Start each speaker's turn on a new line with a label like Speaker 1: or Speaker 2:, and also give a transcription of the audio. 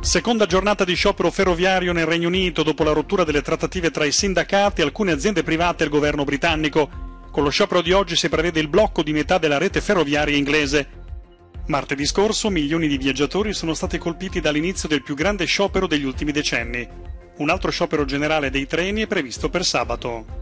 Speaker 1: Seconda giornata di sciopero ferroviario nel Regno Unito dopo la rottura delle trattative tra i sindacati, alcune aziende private e il governo britannico. Con lo sciopero di oggi si prevede il blocco di metà della rete ferroviaria inglese. Martedì scorso milioni di viaggiatori sono stati colpiti dall'inizio del più grande sciopero degli ultimi decenni. Un altro sciopero generale dei treni è previsto per sabato.